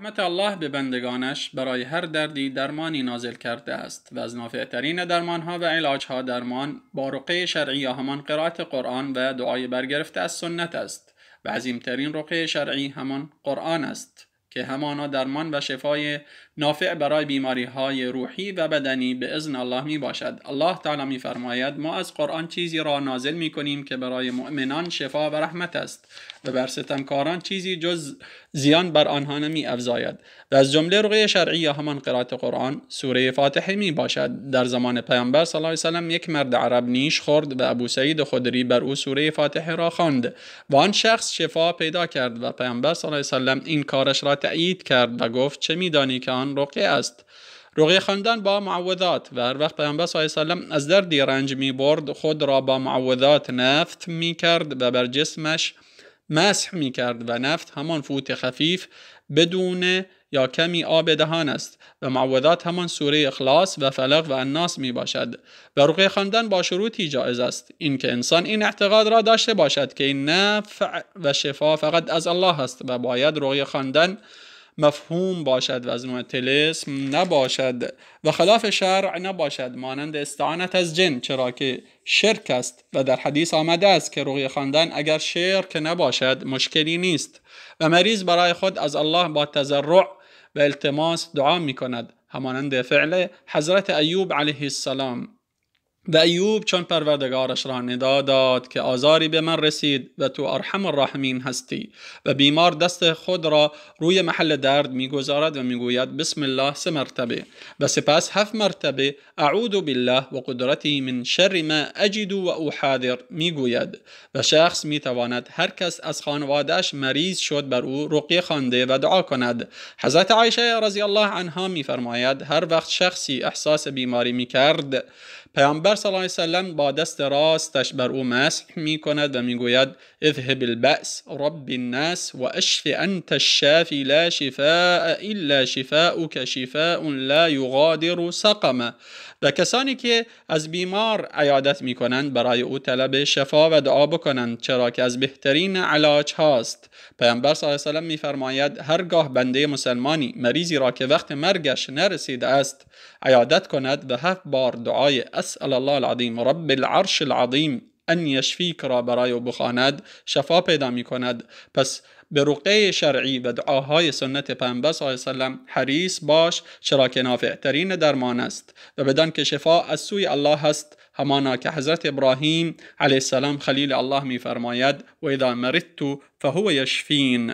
رحمت الله به بندگانش برای هر دردی درمانی نازل کرده است و از نافعترین درمانها و علاجها درمان با رقیه شرعی یا همان قرائت قرآن و دعای برگرفته از سنت است و عظیمترین رقیه شرعی همان قرآن است. که همانا درمان و شفای نافع برای بیماری های روحی و بدنی به ازن الله می باشد الله تعالی می فرماید ما از قرآن چیزی را نازل می کنیم که برای مؤمنان شفا و رحمت است و بر ستمکاران چیزی جز زیان بر آنها نمی افزاید و از جمله رقیه شرعی یا همان قرائت قرآن سوره فاتحه می باشد در زمان پیامبر صلی الله علیه وسلم یک مرد عرب نیش خورد و ابو سعید خدری بر او سوره فاتحه را خواند و آن شخص شفا پیدا کرد و پیامبر صلی الله علیه وسلم این کارش را تأیید کرد و گفت چه میدانی که آن رقیه است؟ رقیه خواندن با معوذات و هر وقت پیامبر صلی الله علیه وسلم از دردی رنج می برد خود را با معوذات نفت می کرد و بر جسمش مسح می کرد و نفت همان فوت خفیف بدون یا کمی آب دهان است و معوذات همان سوره اخلاص و فلق و الناس می باشد. و رقیه خواندن با شروطی جایز است. اینکه انسان این اعتقاد را داشته باشد که این نفع و شفا فقط از الله است و باید رقیه خواندن مفهوم باشد و از نوع تلسم نباشد و خلاف شرع نباشد. مانند استعانت از جن چرا که شرک است و در حدیث آمده است که رقیه خواندن اگر شرک نباشد مشکلی نیست و مریض برای خود از الله با تزرع و التماس دعا می کند همانند فعل حضرت ایوب علیه السلام. و ایوب چون پروردگارش را ندا داد که آزاری به من رسید و تو ارحم الراحمین هستی و بیمار دست خود را روی محل درد می‌گذارد و می‌گوید بسم الله سه مرتبه و سپس هفت مرتبه اعوذ بالله و قدرتی من شر ما اجد و احاذر می‌گوید و شخص می‌تواند هر کس از خانوادهش مریض شد بر او رقیه خوانده و دعا کند. حضرت عایشه رضی الله عنها میفرماید هر وقت شخصی احساس بیماری می‌کرد پیامبر صلی الله علیه وسلم با دست راستش بر او مسح می کند و می‌گوید اذهب البأس رب الناس و اشف انت الشافی لا شفاء الا شفاؤك شفاء لا یغادر سقما و کسانی که از بیمار عیادت می کنند برای او طلب شفا و دعا بکنند چرا که از بهترین علاج هاست پیامبر صلی الله علیه و میفرماید هرگاه بنده مسلمانی مریضی را که وقت مرگش نرسیده است عیادت کند و هفت بار دعای أسأل الله العظیم رب العرش العظیم أن یشفیک را برای أو شفا پیدا می کند. پس به رقیه شرعی و دعاهای سنت پیامبر صلی الله علیه و حریص باش چرا که نافعترین درمان است و بدان که شفا از سوی الله هست همانا که حضرت ابراهیم علیه السلام خلیل الله میفرماید و اذا مرضت فهو یشفین.